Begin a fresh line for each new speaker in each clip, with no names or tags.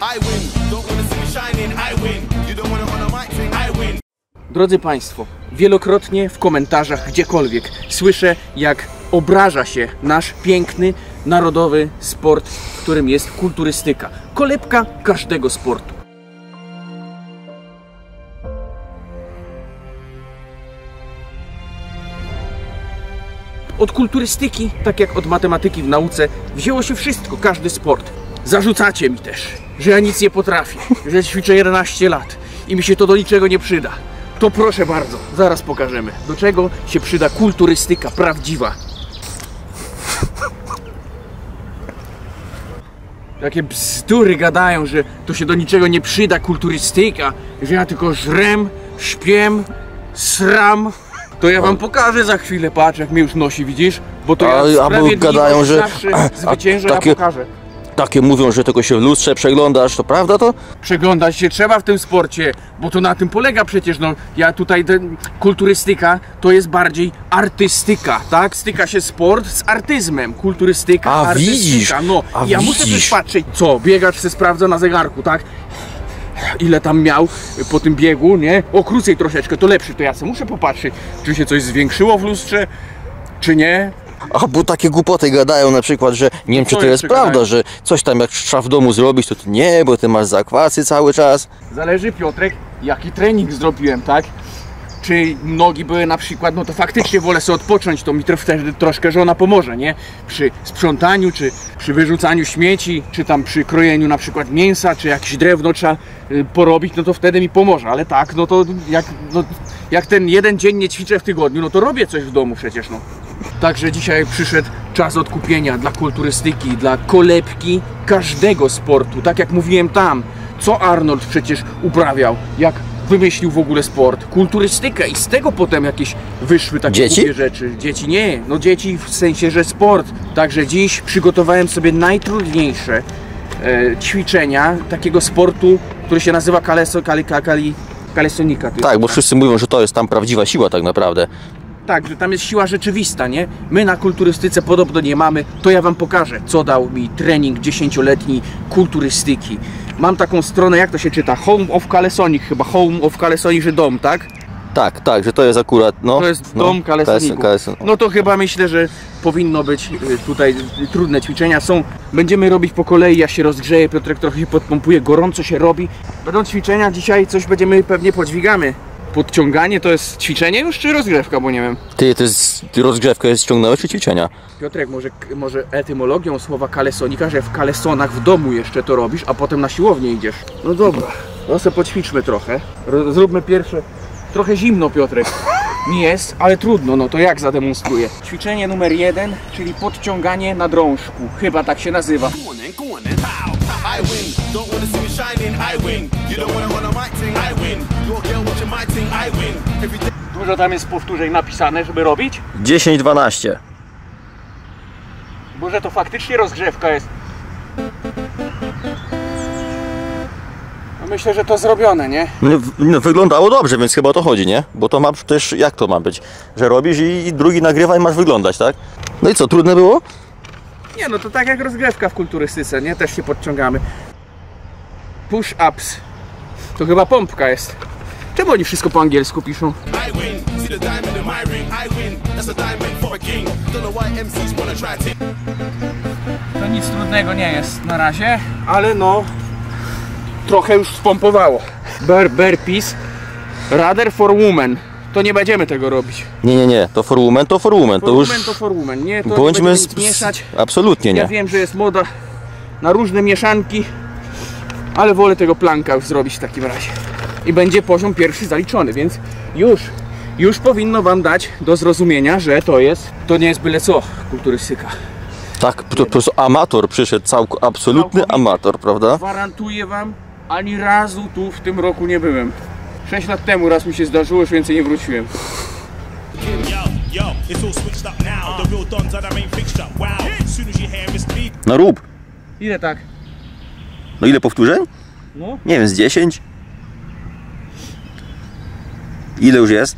I win. Don't wanna see me shining, I win. You don't wanna thing, I win.
Drodzy Państwo, wielokrotnie w komentarzach, gdziekolwiek słyszę, jak obraża się nasz piękny, narodowy sport, którym jest kulturystyka. Kolebka każdego sportu. Od kulturystyki, tak jak od matematyki w nauce, wzięło się wszystko, każdy sport. Zarzucacie mi też, że ja nic nie potrafię, że ćwiczę 11 lat i mi się to do niczego nie przyda. To proszę bardzo, zaraz pokażemy, do czego się przyda kulturystyka prawdziwa. Takie bzdury gadają, że to się do niczego nie przyda kulturystyka, że ja tylko żrem, śpiem, sram. To ja wam pokażę za chwilę, patrz jak mnie już nosi, widzisz? Bo to
A-
ja
albo
sprawiedliwość
gadają, że-
zawsze
a-
zwyciężę,
takie-
ja pokażę.
Takie mówią, że tylko się w lustrze przeglądasz, to prawda to?
Przeglądać się trzeba w tym sporcie, bo to na tym polega przecież, no ja tutaj, ten, kulturystyka to jest bardziej artystyka, tak? Styka się sport z artyzmem, kulturystyka,
A,
artystyka,
widzisz,
no.
a
ja muszę
widzisz.
też patrzeć, co, biegacz się sprawdza na zegarku, tak? Ile tam miał po tym biegu, nie? O, krócej troszeczkę, to lepszy, to ja sobie muszę popatrzeć, czy się coś zwiększyło w lustrze, czy nie.
A bo takie głupoty gadają na przykład, że nie wiem czy to jest prawda, że coś tam jak trzeba w domu zrobić, to ty nie, bo ty masz zakwasy cały czas.
Zależy, Piotrek, jaki trening zrobiłem, tak? Czy nogi były na przykład, no to faktycznie wolę sobie odpocząć, to mi wtedy troszkę żona pomoże, nie? Przy sprzątaniu, czy przy wyrzucaniu śmieci, czy tam przy krojeniu na przykład mięsa, czy jakieś drewno trzeba y, porobić, no to wtedy mi pomoże, ale tak, no to jak, no, jak ten jeden dzień nie ćwiczę w tygodniu, no to robię coś w domu przecież, no. Także dzisiaj przyszedł czas odkupienia dla kulturystyki, dla kolebki każdego sportu. Tak jak mówiłem tam, co Arnold przecież uprawiał, jak wymyślił w ogóle sport, kulturystykę i z tego potem jakieś wyszły takie
Dzieci?
rzeczy. Dzieci nie, no dzieci w sensie, że sport. Także dziś przygotowałem sobie najtrudniejsze e, ćwiczenia takiego sportu, który się nazywa kaleso, kali, kali, kalesonika.
Tak, bo wszyscy mówią, że to jest tam prawdziwa siła tak naprawdę.
Tak, że tam jest siła rzeczywista, nie? My na kulturystyce podobno nie mamy, to ja wam pokażę, co dał mi trening dziesięcioletni kulturystyki. Mam taką stronę, jak to się czyta? Home of Kalesonic chyba, Home of Kalesonic, że dom, tak?
Tak, tak, że to jest akurat, no.
To jest
no,
dom Kalesoników.
Kales- Kales-
No to chyba myślę, że powinno być y, tutaj trudne ćwiczenia są. Będziemy robić po kolei, ja się rozgrzeję, Piotrek trochę się podpompuje, gorąco się robi. Będą ćwiczenia, dzisiaj coś będziemy pewnie podźwigamy. Podciąganie to jest ćwiczenie już, czy rozgrzewka, bo nie wiem.
Ty, to jest, ty rozgrzewkę jest ściągnąłeś czy ćwiczenia?
Piotrek, może, może etymologią słowa kalesonika, że w kalesonach w domu jeszcze to robisz, a potem na siłownię idziesz. No dobra, no sobie poćwiczmy trochę. Ro- Zróbmy pierwsze. Trochę zimno, Piotrek. Mi jest, ale trudno, no to jak zademonstruję? Ćwiczenie numer jeden, czyli podciąganie na drążku. Chyba tak się nazywa.
On on. I win. Don't wanna see me shining, I win. You don't wanna on a mic thing, I win. Your girl I.
Dużo tam jest powtórzeń napisane, żeby robić?
10-12.
Może to faktycznie rozgrzewka jest. No myślę, że to zrobione, nie?
No, no, wyglądało dobrze, więc chyba o to chodzi, nie? Bo to ma też, jak to ma być? Że robisz i drugi nagrywa i masz wyglądać, tak? No i co, trudne było?
Nie, no to tak jak rozgrzewka w kulturystyce, nie? Też się podciągamy. Push-ups. To chyba pompka jest. Czemu oni wszystko po angielsku piszą?
I win. See the diamond in my ring, I win. That's a diamond for a king. Don't know why MCs wanna try to.
To nic trudnego nie jest na razie, ale no trochę już spompowało. Bur burpees. Rather for women. To nie będziemy tego robić.
Nie, nie, nie, to for woman, to for woman.
For
To już
women to for women. Nie, to
bądźmy...
nie
z-
mieszać.
Absolutnie
Ja
nie.
wiem, że jest moda na różne mieszanki, ale wolę tego planka już zrobić w takim razie. I będzie poziom pierwszy zaliczony, więc już, już powinno Wam dać do zrozumienia, że to jest, to nie jest byle co kulturystyka.
Tak, to po prostu amator przyszedł, całk, absolutny
Całkowity.
amator, prawda?
Gwarantuję Wam, ani razu tu w tym roku nie byłem. 6 lat temu raz mi się zdarzyło, już więcej nie wróciłem.
No rób.
Ile tak?
No ile powtórzeń?
No.
Nie wiem, z 10? Ile już jest?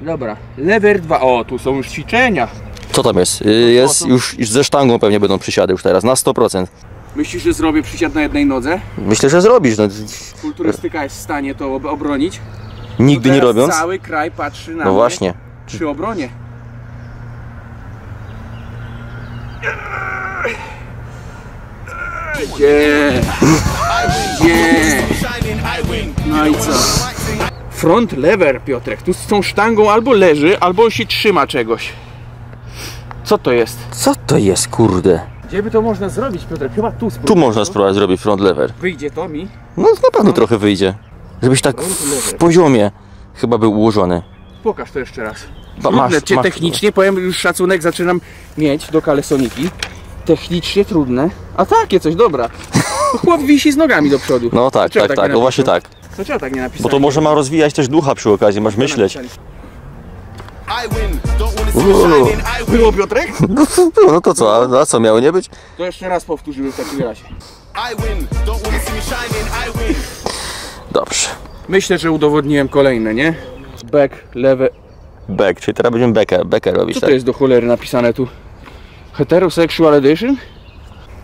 Dobra, lever 2. O, tu są już ćwiczenia.
Co tam jest? Y, Jest
to?
już, już ze sztangą pewnie będą przysiady już teraz, na 100%.
Myślisz, że zrobię przysiad na jednej nodze?
Myślę, że zrobisz. No,
Kulturystyka jest w stanie to ob- obronić.
nigdy nie robiąc.
cały kraj patrzy na
No
mnie
właśnie.
przy obronie. Gdzie? Gdzie? No i co? Front lever, Piotrek. Tu z tą sztangą albo leży, albo się trzyma czegoś. Co to jest?
Co to jest, kurde?
Gdzie by to można zrobić, Piotrek? Chyba tu spróbuj.
Tu można spróbować zrobić front lever.
Wyjdzie to mi.
No na pewno trochę wyjdzie. Żebyś tak w poziomie chyba był ułożony.
Pokaż to jeszcze raz.
Ba-
Trudne,
masz-
cię
masz-
technicznie, powiem już szacunek zaczynam mieć do kalesoniki. Technicznie trudne, a takie coś, dobra. Chłop wisi z nogami do przodu.
No tak, tak,
nie
tak, no właśnie
napisał?
tak.
To czemu tak nie napisać?
Bo to może ma rozwijać też ducha przy okazji, masz myśleć. Uuu.
Było Piotrek?
No, no to co, a, a co miało nie być?
To jeszcze raz powtórzymy w takim razie.
I win. Don't wanna see me shining, I win.
Dobrze.
Myślę, że udowodniłem kolejne, nie? Back, lewe.
Back, czyli teraz będziemy bekę, bekę robić,
Co
tak?
to jest do cholery napisane tu? Heterosexual edition?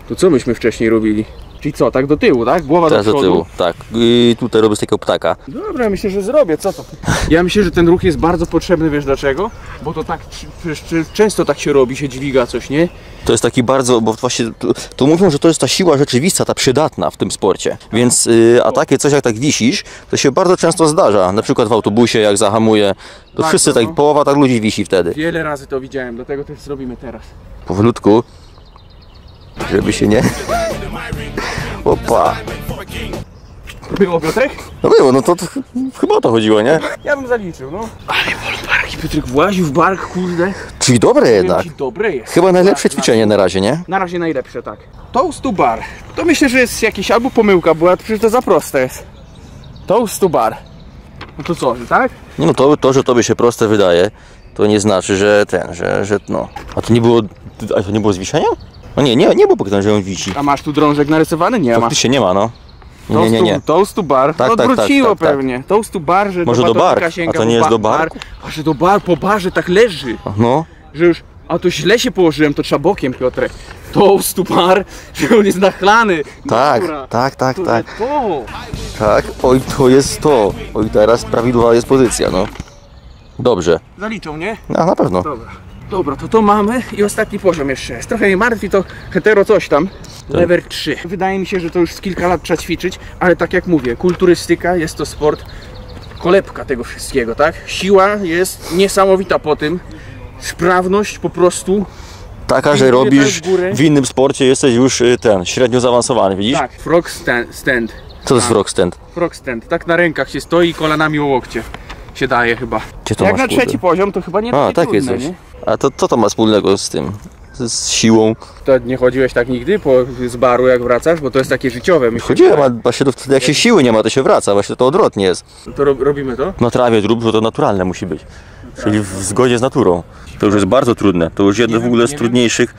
To co myśmy wcześniej robili? Czyli co, tak do tyłu, tak? Głowa
Teraz
do
do
przodu.
tyłu, tak. I tutaj robię z takiego ptaka.
Dobra, myślę, że zrobię, co to? Ja myślę, że ten ruch jest bardzo potrzebny, wiesz dlaczego? Bo to tak, często tak się robi, się dźwiga coś, nie?
To jest taki bardzo, bo właśnie tu, tu mówią, że to jest ta siła rzeczywista, ta przydatna w tym sporcie. Więc y, a takie coś jak tak wisisz, to się bardzo często zdarza. Na przykład w autobusie jak zahamuje, to
Tak,
wszyscy
no.
tak, połowa tak ludzi wisi wtedy.
Wiele razy to widziałem, dlatego też zrobimy teraz.
Powolutku. Żeby się nie... Opa.
Było Piotrek?
No było, no to, to ch- chyba o to chodziło, nie?
Ja bym zaliczył, no. Ale barki, Piotrek właził w bark, kurde.
Czyli dobre jednak.
ci, Dobre jest.
Chyba najlepsze ćwiczenie na razie, nie?
Na razie najlepsze, tak. Toast to bar. To myślę, że jest jakiś albo pomyłka była, przecież to za proste jest. Toast to bar. No to co, że tak?
Nie no, to, to, że tobie się proste wydaje, to nie znaczy, że ten, że, że no. A to nie było, a to nie było z wisienia? No nie, nie, nie było pokazane, że on wisi.
A masz tu drążek narysowany? Nie ma.
Faktycznie nie ma, no. Nie, nie, nie,
to-
nie.
Toast to bar.
Tak,
no
tak, tak,
odwróciło
tak, tak.
pewnie. Toast to bar, że
Może do bark, a to nie jest do barku?
A że do bar, po barze tak leży.
No,
Że już, a to źle się położyłem, to trzeba bokiem, Piotrek. Toast to bar, że on jest nachlany.
tak,
Dobra.
tak, tak,
To
tak,
To.
tak. Oj, to jest to. Oj, teraz prawidłowa jest pozycja, no. Dobrze.
Zaliczą, nie?
No, na pewno.
Dobra. Dobra, to to mamy i ostatni poziom jeszcze jest. Trochę mnie martwi to hetero coś tam. Lever 3. Wydaje mi się, że to już z kilka lat trzeba ćwiczyć, ale tak jak mówię, kulturystyka jest to sport, kolebka tego wszystkiego, tak? Siła jest niesamowita po tym. Sprawność po prostu.
Taka, że robisz
tak w
innym sporcie, jesteś już y, ten, średnio zaawansowany, widzisz?
Tak, frog stand. stand.
Co to jest frog stand?
Frog stand. Tak na rękach się stoi i kolanami o łokcie się daje chyba.
Gdzie to
Jak
masz,
na
kurde?
trzeci poziom to chyba nie
A,
takie
takie
trudne,
coś.
nie?
A to co to ma wspólnego z tym? Z, z siłą?
To nie chodziłeś tak nigdy po, z baru jak wracasz, bo to jest takie życiowe. Myślę,
Chodziłem, a właśnie to wtedy jak się siły nie ma, to się wraca. Właśnie to odwrotnie jest.
To ro, robimy to?
Na trawie zrób, że to naturalne musi być. Czyli w zgodzie z naturą. To już jest bardzo trudne. To już jedno w ogóle z trudniejszych.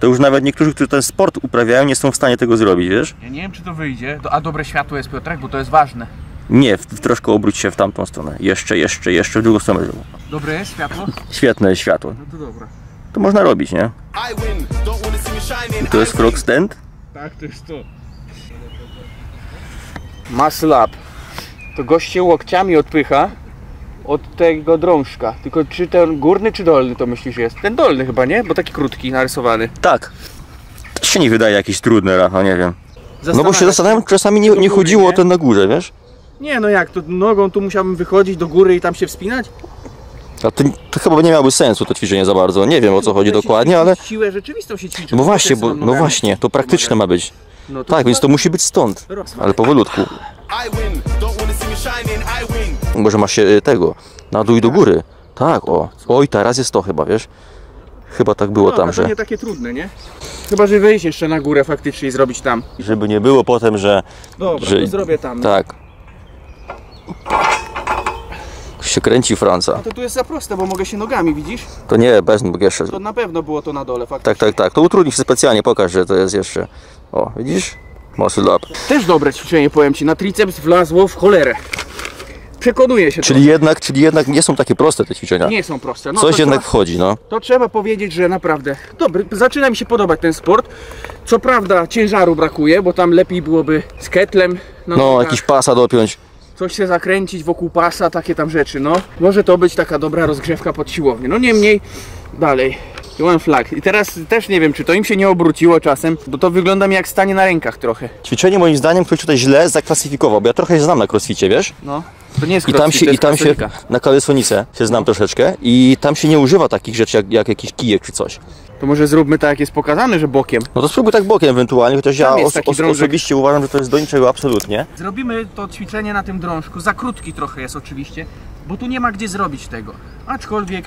To już nawet niektórzy, którzy ten sport uprawiają, nie są w stanie tego zrobić, wiesz?
Ja nie wiem, czy to wyjdzie. A dobre światło jest, Piotrek, bo to jest ważne.
Nie, w, w troszkę obróć się w tamtą stronę. Jeszcze, jeszcze, jeszcze w drugą stronę.
Dobre jest światło?
Świetne jest światło.
No to dobra.
To można robić, nie?
I
To jest frog stand.
Tak, to jest to. Muscle up. To gość się łokciami odpycha od tego drążka. Tylko czy ten górny, czy dolny to myślisz jest? Ten dolny chyba, nie? Bo taki krótki, narysowany.
Tak. To się nie wydaje jakieś trudne, Rafa, nie wiem. No bo się
Zastanawiam
czasami nie, nie chodziło o ten na górze, wiesz?
Nie, no jak, to nogą tu musiałbym wychodzić do góry i tam się wspinać?
A to, to chyba nie miałoby sensu to ćwiczenie za bardzo. Nie wiem o co chodzi dokładnie, ale.
Siłę rzeczywistą się ćwiczy.
No właśnie, bo no właśnie, to praktyczne ma być.
No
Tak, więc to musi być stąd. Ale powolutku. Może masz się y, tego, na dół i do góry. Tak, o. Oj, teraz jest to chyba, wiesz? Chyba tak było
no,
tam,
to
że.
nie takie trudne, nie? Chyba, że wejść jeszcze na górę faktycznie i zrobić tam.
Żeby nie było potem, że.
Dobra,
Że-
to zrobię tam.
Tak. Się kręci Franca.
To tu jest za proste, bo mogę się nogami, widzisz?
To nie, bez nóg jeszcze.
To na pewno było to na dole faktycznie.
Tak, tak, tak. To utrudni się specjalnie, pokaż, że to jest jeszcze. O, widzisz? Muscle up.
Też dobre ćwiczenie, powiem Ci. Na triceps wlazło w cholerę. Przekonuje się
Czyli jednak, czyli jednak nie są takie proste te ćwiczenia.
Nie są proste. No,
Coś jednak
trzeba-
wchodzi, no.
To trzeba powiedzieć, że naprawdę dobry. Zaczyna mi się podobać ten sport. Co prawda ciężaru brakuje, bo tam lepiej byłoby z ketlem.
No,
nogach,
jakiś pasa dopiąć.
Coś się zakręcić wokół pasa, takie tam rzeczy. No, może to być taka dobra rozgrzewka pod siłownię. No niemniej, dalej. One flag. I teraz też nie wiem, czy to im się nie obróciło czasem, bo to wygląda mi jak stanie na rękach trochę.
Ćwiczenie moim zdaniem ktoś tutaj źle zaklasyfikował, bo ja trochę się znam na crossficie, wiesz?
No, to nie jest
I tam się, i tam się na kalesonice się znam troszeczkę i tam się nie używa takich rzeczy jak, jak jakiś kijek czy coś.
To może zróbmy tak, jak jest pokazane, że bokiem.
No to spróbuj tak bokiem ewentualnie, chociaż ja
jest
os,
taki
os,
drążek.
osobiście uważam, że to jest do niczego absolutnie.
Zrobimy to ćwiczenie na tym drążku. Za krótki trochę jest oczywiście, bo tu nie ma gdzie zrobić tego. Aczkolwiek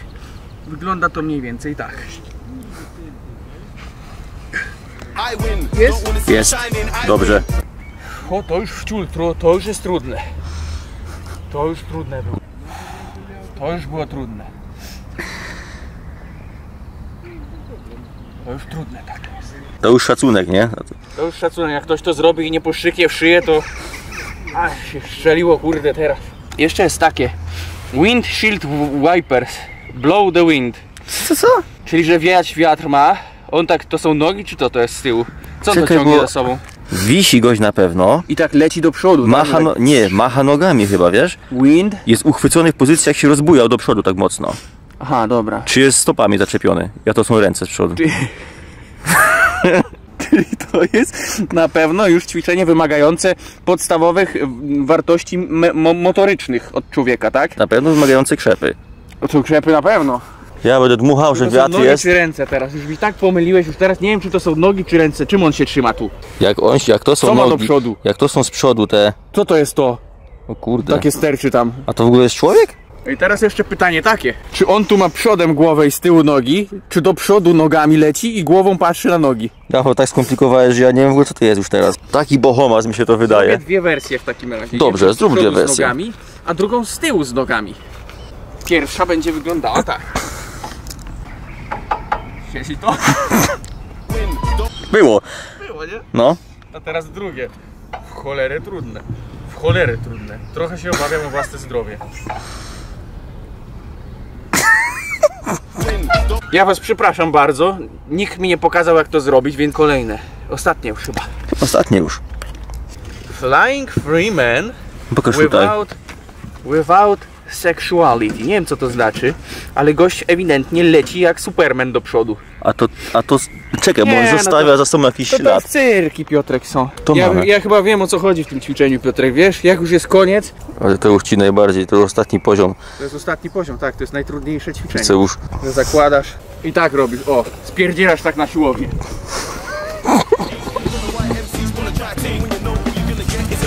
wygląda to mniej więcej tak.
Jest.
I
Dobrze.
O, to już wciul, to, to już jest trudne. To już trudne było. To już było trudne. To już trudne tak jest.
To już szacunek, nie?
To już szacunek, jak ktoś to zrobi i nie poszczyknie w szyję, to... A, się strzeliło, kurde, teraz. Jeszcze jest takie. Windshield wipers. Blow the wind.
Co, co?
Czyli, że wiać wiatr ma. On tak, to są nogi, czy to to jest z tyłu? Co on to
Czekaj,
ciągnie
bo-
za sobą?
Wisi gość na pewno.
I tak leci do przodu.
Macha,
tak?
no, nie, macha nogami chyba, wiesz?
Wind?
Jest uchwycony w pozycji, jak się rozbujał do przodu tak mocno.
Aha, dobra.
Czy jest stopami zaczepiony? Ja to są ręce z przodu.
Czyli to jest na pewno już ćwiczenie wymagające podstawowych wartości mo- motorycznych od człowieka, tak?
Na pewno wymagające krzepy.
O to krzepy na pewno.
Ja będę dmuchał, że wiatr
nogi
jest.
czy ręce teraz? Już mi tak pomyliłeś, już teraz nie wiem czy to są nogi czy ręce. Czym on się trzyma tu?
Jak, on, jak to są
Co ma do
nogi,
przodu?
jak to są z przodu te...
Co to jest to?
O kurde.
Takie sterczy tam.
A to w ogóle jest człowiek?
I teraz jeszcze pytanie takie. Czy on tu ma przodem głowę i z tyłu nogi? Czy do przodu nogami leci i głową patrzy na nogi?
Rafał, tak skomplikowałeś, że ja nie wiem w ogóle co to jest już teraz. Taki bohomas mi się to
Zrobię
wydaje.
dwie wersje w takim razie.
Dobrze,
Jedną z
zrób dwie
z
wersje.
nogami, a drugą z tyłu z nogami. Pierwsza będzie wyglądała tak. Jeśli to
Było.
było, nie?
No.
A teraz drugie. W cholerę trudne. W cholerę trudne. Trochę się obawiam o własne zdrowie.
win. Don't
Ja was przepraszam bardzo. Nikt mi nie pokazał jak to zrobić, więc kolejne. Ostatnie już chyba.
Ostatnie już.
Flying Freeman
Pokaż tutaj.
without, without sexuality. Nie wiem co to znaczy, ale gość ewidentnie leci jak Superman do przodu.
A to, a to... Czekaj, bo on
no
zostawia
to-
za sobą jakiś
To, to
ślad.
cyrki Piotrek są.
To
ja,
mamy.
ja chyba wiem o co chodzi w tym ćwiczeniu Piotrek, wiesz? Jak już jest koniec,
Ale to już ci najbardziej, to ostatni poziom.
to jest ostatni poziom, tak, to jest najtrudniejsze ćwiczenie.
Chcę już...
Że zakładasz i tak robisz, o, spierdzielasz tak na siłownię.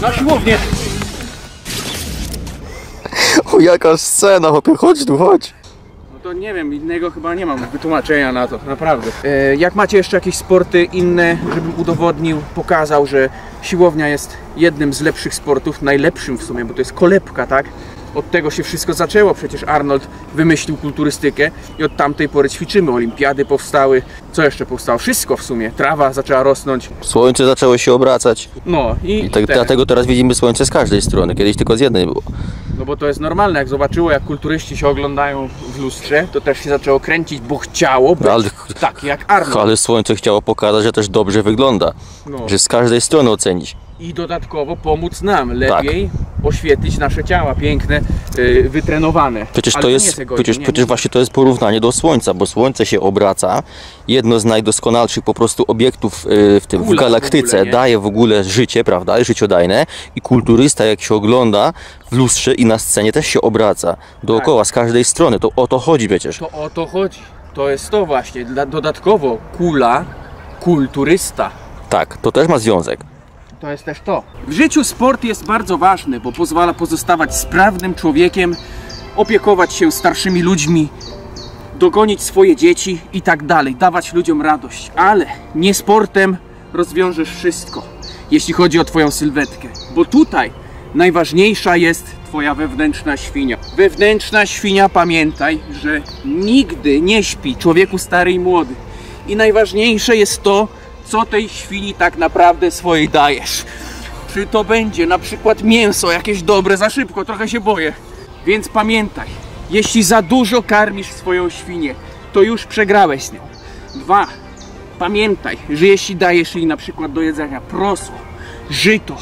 Na siłownię!
Jaka scena, chłopie, chodź tu, chodź.
No to nie wiem, innego chyba nie mam wytłumaczenia na to, naprawdę. E, jak macie jeszcze jakieś sporty inne, żebym udowodnił, pokazał, że siłownia jest jednym z lepszych sportów, najlepszym w sumie, bo to jest kolebka, tak? Od tego się wszystko zaczęło, przecież Arnold wymyślił kulturystykę i od tamtej pory ćwiczymy. Olimpiady powstały, co jeszcze powstało? Wszystko w sumie. Trawa zaczęła rosnąć.
Słońce zaczęło się obracać.
No i,
I tak,
te-
dlatego teraz widzimy słońce z każdej strony. Kiedyś tylko z jednej było.
No bo to jest normalne, jak zobaczyło, jak kulturyści się oglądają w lustrze, to też się zaczęło kręcić, bo chciało być
No, ale-
tak jak Arnold.
Ale słońce chciało pokazać, że też dobrze wygląda.
No.
Że z każdej strony ocenić.
I dodatkowo pomóc nam lepiej oświetlić nasze ciała piękne, yy, wytrenowane.
Przecież
Ale
to jest, przecież,
nie,
przecież
nie.
właśnie to jest porównanie do Słońca, bo Słońce się obraca, jedno z najdoskonalszych po prostu obiektów y, w tym w
Kula w
galaktyce,
ogóle,
daje w ogóle życie, prawda, życiodajne i kulturysta jak się ogląda w lustrze i na scenie też się obraca dookoła, z każdej strony, to o to chodzi przecież.
To o to chodzi. To jest to właśnie. Dodatkowo kula, kulturysta.
Tak, to też ma związek.
To jest też to. W życiu sport jest bardzo ważny, bo pozwala pozostawać sprawnym człowiekiem, opiekować się starszymi ludźmi, dogonić swoje dzieci i tak dalej, dawać ludziom radość. Ale nie sportem rozwiążesz wszystko, jeśli chodzi o Twoją sylwetkę. Bo tutaj najważniejsza jest Twoja wewnętrzna świnia. Wewnętrzna świnia, pamiętaj, że nigdy nie śpi człowieku stary i młody. I najważniejsze jest to, co tej świni tak naprawdę swojej dajesz. czy to będzie na przykład mięso jakieś dobre za szybko, trochę się boję. Więc pamiętaj, jeśli za dużo karmisz swoją świnię, to już przegrałeś z nią. Dwa, pamiętaj, że jeśli dajesz jej na przykład do jedzenia proso, żyto,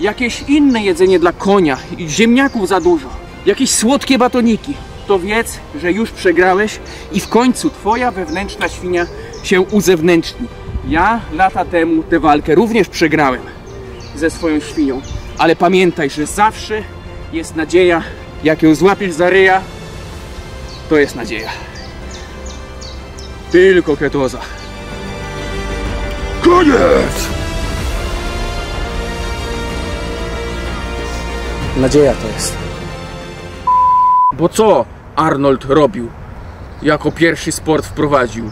jakieś inne jedzenie dla konia i ziemniaków za dużo, jakieś słodkie batoniki, to wiedz, że już przegrałeś i w końcu twoja wewnętrzna świnia się uzewnętrzni. Ja lata temu tę walkę również przegrałem ze swoją świnią, ale pamiętaj, że zawsze jest nadzieja, jak ją złapiesz za ryja, to jest nadzieja. Tylko ketoza. Koniec!
Nadzieja to jest.
Bo co Arnold robił? Jako pierwszy sport wprowadził.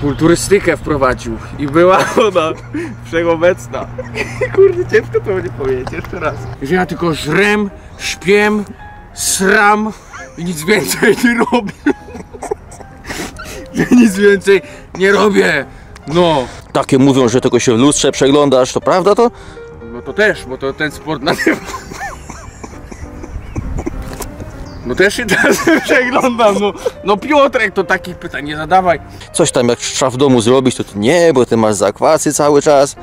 Kulturystykę wprowadził i była ona wszechobecna. Kurde, ciężko to będzie powiedzieć jeszcze raz. Że ja tylko żrem, śpiem, sram i nic więcej nie robię. Że nic więcej nie robię. No,
Takie mówią, że tylko się w lustrze przeglądasz, to prawda to?
No to też, bo to ten sport nazywa. No też się teraz przeglądam, no, no Piotrek to takich pytań nie zadawaj.
Coś tam jak trzeba w domu zrobić, to ty nie, bo ty masz zakwasy cały czas.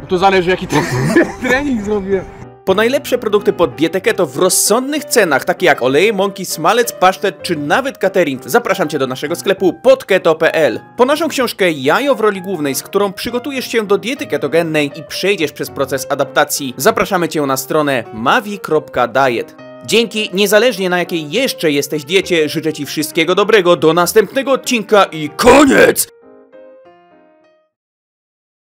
No to zależy jaki tre- trening zrobię.
Po najlepsze produkty pod dietę keto w rozsądnych cenach, takie jak oleje, mąki, smalec, pasztet czy nawet catering, zapraszam Cię do naszego sklepu podketo.pl. Po naszą książkę Jajo w roli głównej, z którą przygotujesz się do diety ketogennej i przejdziesz przez proces adaptacji, zapraszamy Cię na stronę mavi.diet. Dzięki, niezależnie na jakiej jeszcze jesteś diecie, życzę Ci wszystkiego dobrego, do następnego odcinka i koniec!